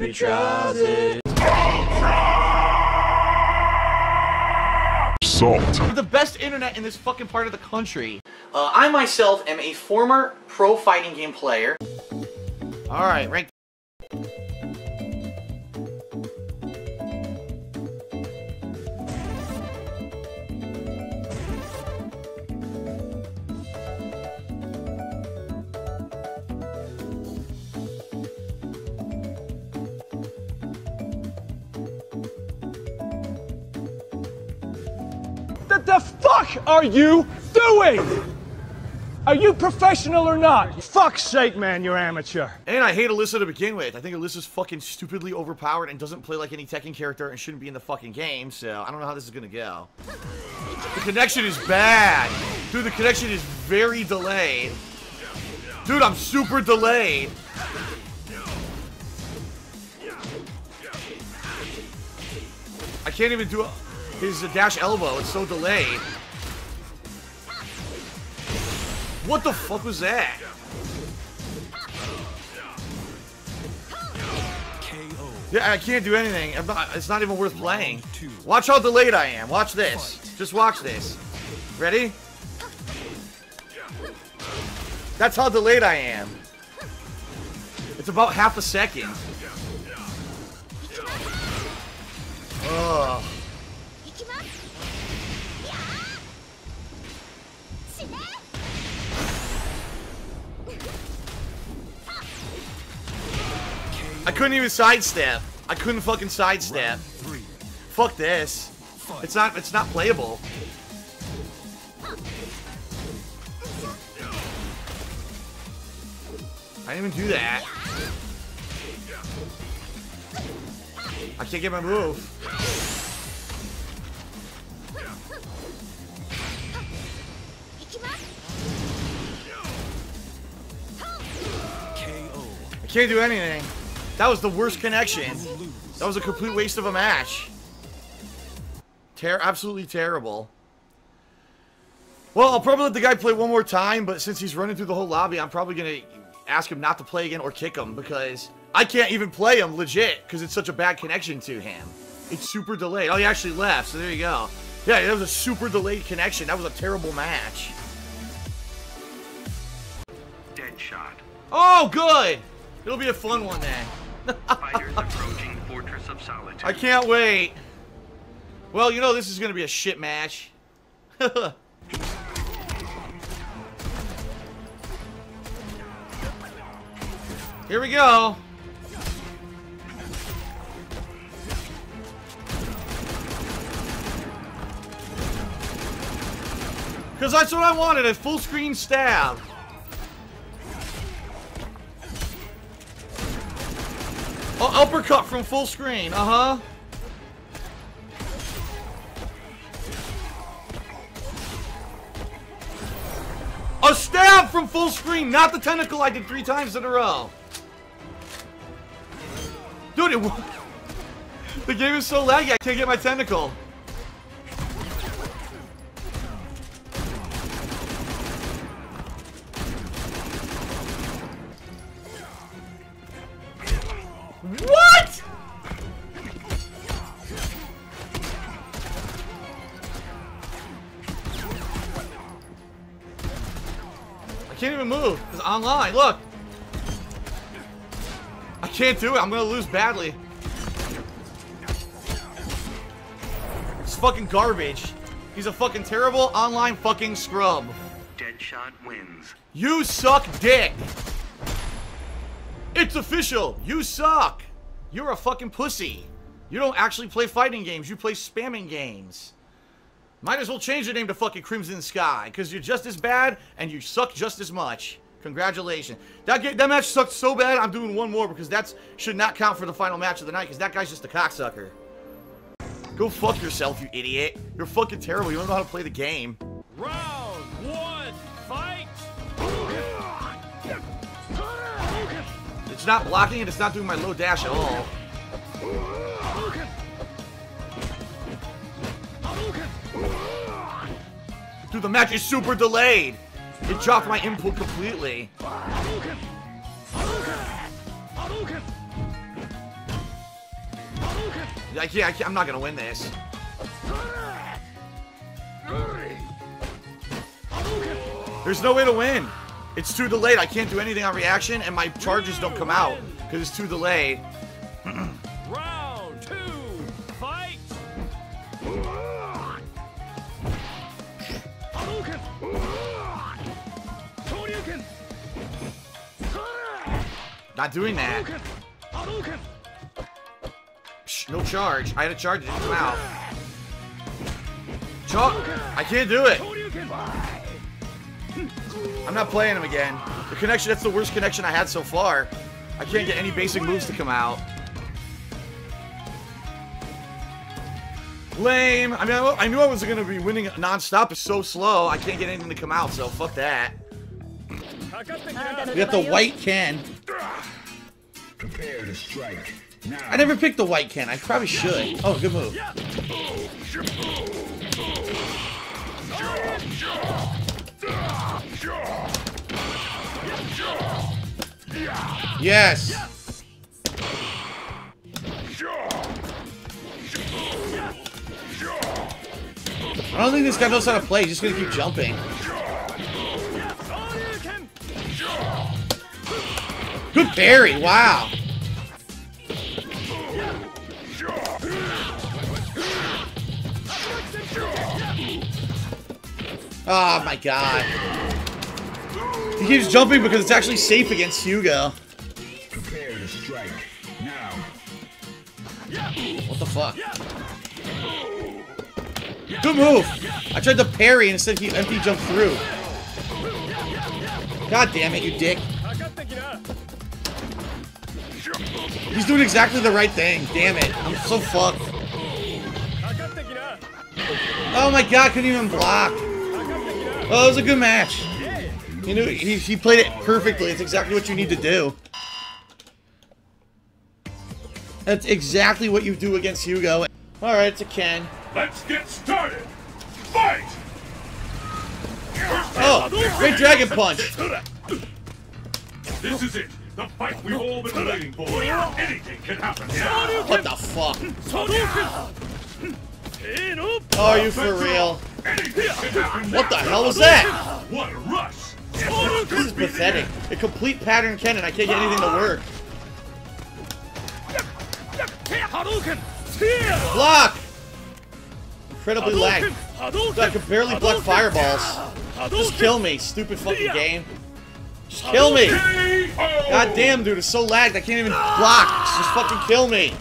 me trousers. Salt. the best internet in this fucking part of the country. Uh, I myself am a former pro fighting game player. All right, rank. Fuck are you doing? Are you professional or not? Fuck's sake, man, you're amateur. And I hate Alisa to begin with. I think Alisa's fucking stupidly overpowered and doesn't play like any Tekken character and shouldn't be in the fucking game, so I don't know how this is gonna go. The connection is bad. Dude, the connection is very delayed. Dude, I'm super delayed. I can't even do his dash elbow. It's so delayed. What the fuck was that? Yeah, I can't do anything. Not, it's not even worth playing. Watch how delayed I am. Watch this. Just watch this. Ready? That's how delayed I am. It's about half a second. Ugh. I couldn't even sidestep. I couldn't fucking sidestep. Fuck this. It's not. It's not playable. I didn't even do that. I can't get my move. I can't do anything. That was the worst connection. That was a complete waste of a match. Ter absolutely terrible. Well, I'll probably let the guy play one more time, but since he's running through the whole lobby, I'm probably going to ask him not to play again or kick him because I can't even play him legit because it's such a bad connection to him. It's super delayed. Oh, he actually left, so there you go. Yeah, that was a super delayed connection. That was a terrible match. Deadshot. Oh, good! It'll be a fun one then. Approaching Fortress of Solitude. I can't wait. Well, you know this is going to be a shit match. Here we go. Because that's what I wanted, a full screen stab. Oh, uppercut from full screen, uh-huh. A stab from full screen, not the tentacle I did three times in a row. Dude, it, the game is so laggy, I can't get my tentacle. Even move. It's online. Look. I can't do it. I'm gonna lose badly. It's fucking garbage. He's a fucking terrible online fucking scrub. Deadshot wins. You suck dick. It's official. You suck. You're a fucking pussy. You don't actually play fighting games. You play spamming games. Might as well change your name to fucking Crimson Sky, because you're just as bad and you suck just as much. Congratulations. That ga- that match sucked so bad, I'm doing one more because that should not count for the final match of the night, because that guy's just a cocksucker. Go fuck yourself, you idiot. You're fucking terrible. You don't know how to play the game. Round one, fight! It's not blocking and it's not doing my low dash at all. Dude, the match is super delayed. It dropped my input completely. I can't, I can't, I'm not gonna win this. There's no way to win. It's too delayed. I can't do anything on reaction, and my charges don't come out because it's too delayed. Not doing that. Hadouken! Hadouken! Psh, no charge. I had a charge. It didn't come out. Char I can't do it. I'm not playing him again. The connection, that's the worst connection I had so far. I can't get any basic moves to come out. Lame. I mean, I, I knew I was going to be winning non-stop. It's so slow. I can't get anything to come out, so fuck that. We uh, got the white Ken. Prepare to strike. Now. I never picked the white Ken. I probably should. Oh, good move. Yes. I don't think this guy knows how to play. He's just gonna keep jumping. Parry. Wow. Oh my god. He keeps jumping because it's actually safe against Hugo. Prepare to strike. Now. What the fuck? Good move! I tried to parry and instead he empty jumped through. God damn it, you dick. He's doing exactly the right thing. Damn it. I'm so fucked. Oh my god, couldn't even block. Oh, it was a good match. You knew he, he played it perfectly. It's exactly what you need to do. That's exactly what you do against Hugo. Alright, it's a Ken. Let's get started! Fight! Oh, great Dragon Punch. This is it! The fight we've all been waiting for! Anything can happen now! What the fuck? Are you for real? Anything can happen What the hell was that? What a rush! This is pathetic. A complete pattern and I can't get anything to work. Block! Incredibly lag. I can barely block fireballs. Just kill me, stupid fucking game. Just kill me! Oh. God damn, dude, it's so lagged. I can't even block. Just fucking kill me.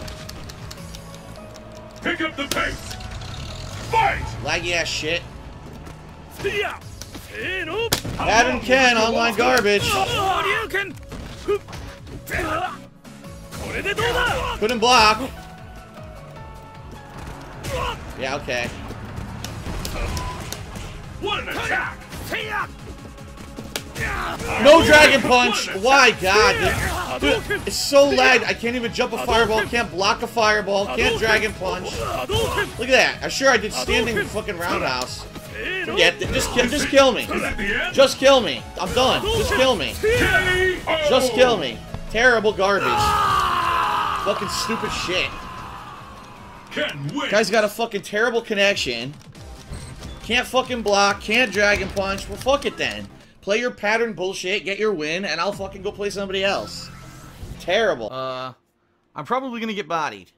Pick up the pace. Fight! Laggy ass shit. Adam Ken, online garbage. Oh, Couldn't block. Yeah, okay. What attack! No Dragon Punch! Why, God? Dude, it's so lagged. I can't even jump a fireball, can't block a fireball, can't Dragon Punch. Look at that. I'm sure I did standing fucking roundhouse. Just, just kill me. Just kill me. I'm done. Just kill me. Just kill me. Terrible garbage. Fucking stupid shit. Guy's got a fucking terrible connection. Can't fucking block, can't dragon punch. Well, fuck it then. Play your pattern bullshit, get your win, and I'll fucking go play somebody else. Terrible. Uh, I'm probably gonna get bodied.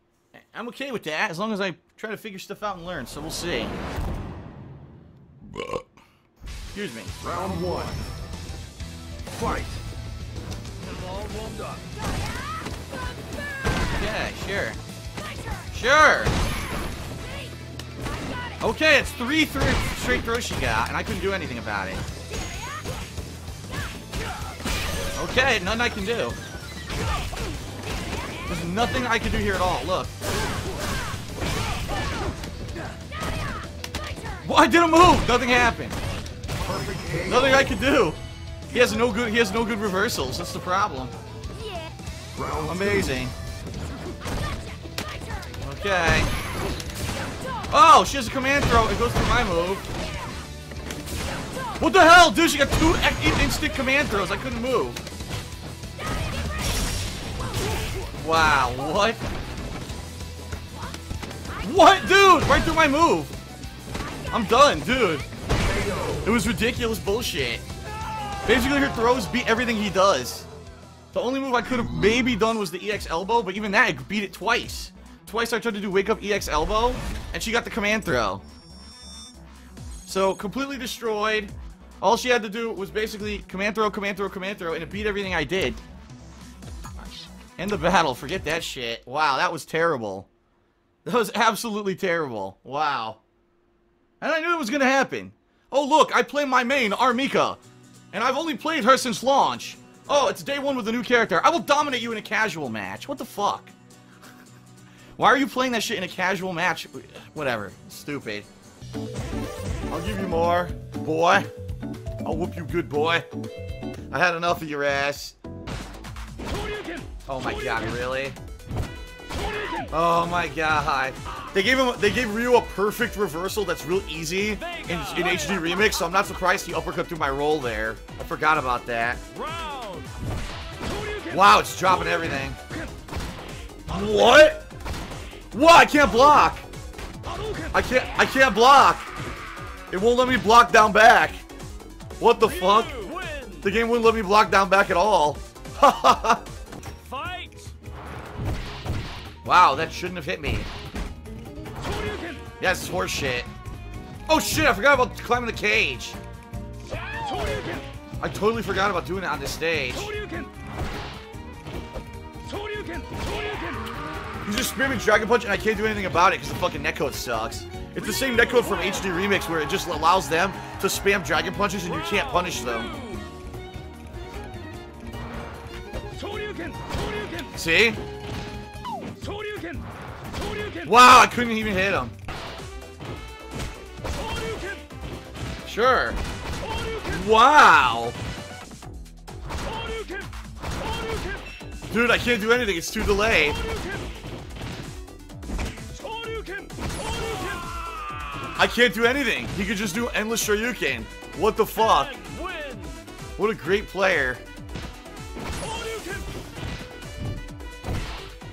I'm okay with that, as long as I try to figure stuff out and learn, so we'll see. Excuse me. Round one. Fight. all warmed up. Yeah, sure. Sure. Okay, it's three, three straight throws she got, and I couldn't do anything about it. Okay, nothing I can do. There's nothing I can do here at all. Look. Well, I didn't move. Nothing happened. Nothing I could do. He has no good. He has no good reversals. That's the problem. Amazing. Okay. Oh, she has a command throw. It goes through my move. What the hell, dude? She got two instant command throws. I couldn't move. Wow, what? What, dude? Right through my move. I'm done, dude. It was ridiculous bullshit. Basically, her throws beat everything he does. The only move I could have maybe done was the EX elbow, but even that, I beat it twice. Twice I tried to do wake up EX elbow, and she got the command throw. So, completely destroyed. All she had to do was basically command throw, command throw, command throw, and it beat everything I did. End the battle. Forget that shit. Wow, that was terrible. That was absolutely terrible. Wow. And I knew it was going to happen. Oh, look, I play my main, Armika. And I've only played her since launch. Oh, it's day one with a new character. I will dominate you in a casual match. What the fuck? Why are you playing that shit in a casual match? Whatever. Stupid. I'll give you more, boy. I'll whoop you good, boy. I had enough of your ass. Oh my god, really? Oh my god. They gave him they gave Ryu a perfect reversal that's real easy in, in HD Remix, so I'm not surprised he uppercut through my roll there. I forgot about that. Wow, it's dropping everything. What? What? I can't block. I can't I can't block. It won't let me block down back. What the fuck? The game wouldn't let me block down back at all. wow, that shouldn't have hit me. Yes, horse shit. Oh shit, I forgot about climbing the cage. I totally forgot about doing it on this stage. He's just spamming Dragon Punch and I can't do anything about it because the fucking netcode sucks. It's the same netcode from HD Remix where it just allows them to spam Dragon Punches and you can't punish them. See? Wow, I couldn't even hit him. Sure. Wow. Dude, I can't do anything. It's too delayed. I can't do anything. He could just do endless Shoryuken. What the fuck? What a great player.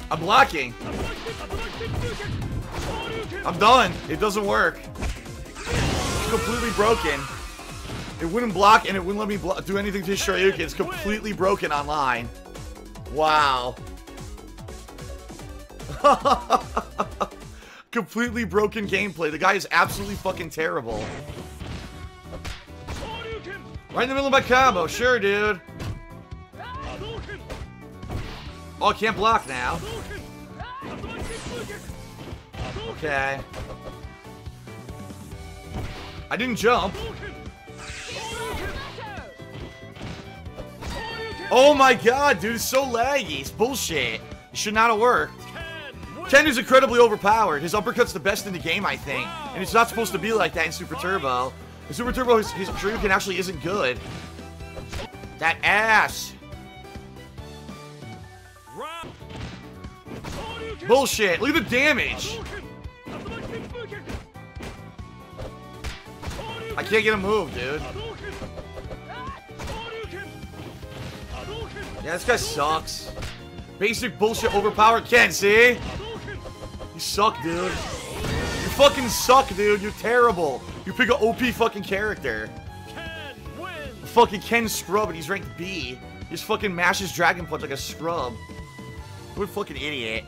I'm blocking. I'm done. It doesn't work. It's completely broken. It wouldn't block and it wouldn't let me do anything to Shoryuken. It's completely broken online. Wow. completely broken gameplay. The guy is absolutely fucking terrible. Right in the middle of my combo. Sure, dude. Oh, I can't block now. Okay. I didn't jump. Oh my god, dude, it's so laggy. It's bullshit. It should not have worked. Ken is incredibly overpowered. His uppercut's the best in the game, I think. And it's not supposed to be like that in Super Turbo. In Super Turbo, his, his Shoryuken actually isn't good. That ass. Bullshit. Look at the damage. I can't get a move, dude. Yeah, this guy sucks. Basic bullshit overpowered Ken, see? You suck, dude. You fucking suck, dude. You're terrible. You pick an OP fucking character. Fucking Ken Scrub and he's ranked B. He just fucking mashes Dragon Punch like a scrub. What a fucking idiot.